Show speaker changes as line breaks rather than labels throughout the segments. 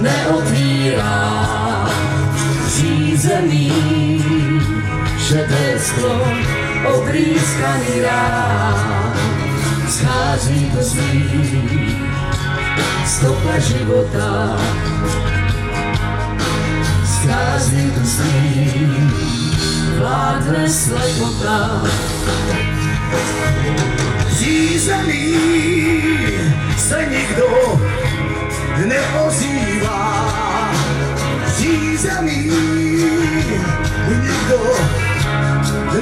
neotvírá řízený šedé sklo obrýskaný rád schází do zlý stopa života. Schází do zlý vládne slepota.
Řízený neozývá. Řízený nikdo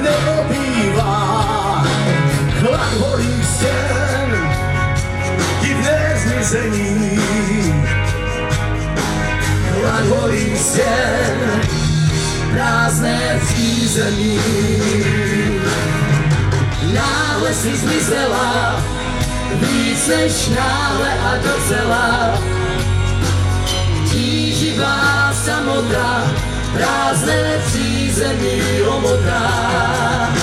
neobývá. Chlad holý stěn, divné zmizení. Chlad holý stěn,
prázdné přízemí. Náhle si zmizela, víc než náhle a docela. Tíživá samota, prázdné přízemí omotá.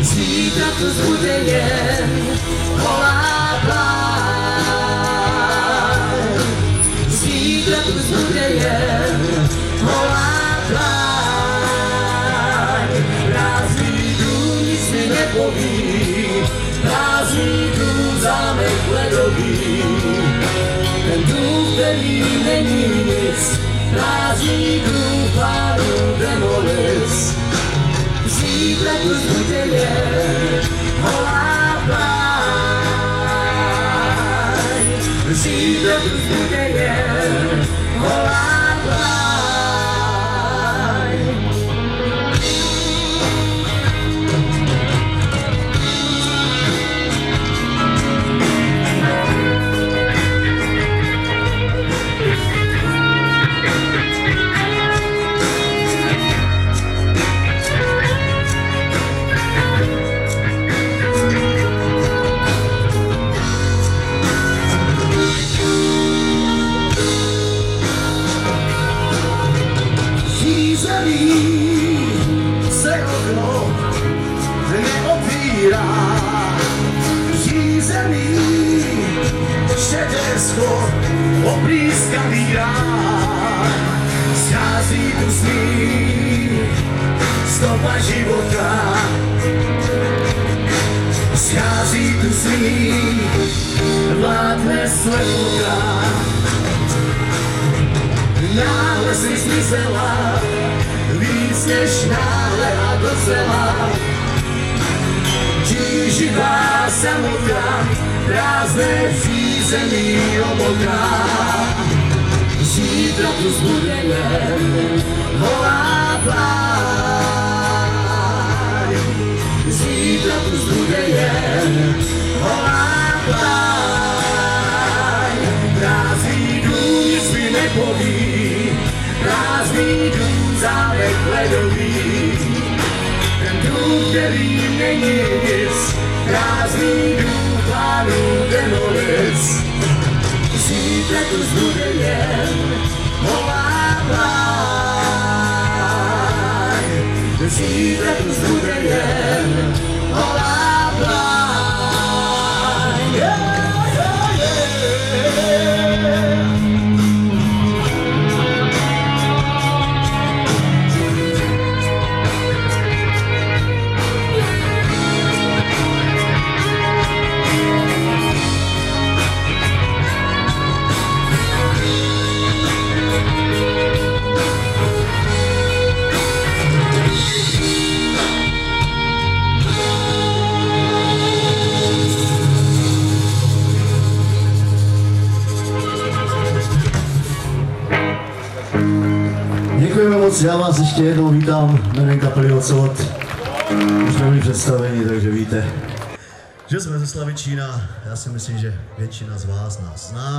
Zítra tu zbude jen holá pláň. Zítra tu zbude jen holá pláň. Prázdný dům nic mi nepoví, prázdný dům zámek ledový. Ten dům, který není nic, prázdný dům plánu demolic. Zítra
Řízený se okno neotvírá. Řízený šedé sklo oprýskaný rán. Schází tu smích, stopa života. Schází tu smích, vládne slepota. Náhle si zmizela, náhle a docela. Tíživá samota, prázdné přízemí omoká. Zítra tu zbude jen holá pláň. Zítra tu zbude zámek ledový. Ten dům, který není nic, prázdný dům plánu demolic. Zítra tu zbude jen
moc, já vás ještě jednou vítám, jmenuji kapely Ocot. Už jsme byli představeni, takže víte, že jsme ze Slavičína. Já si myslím, že většina z vás nás zná.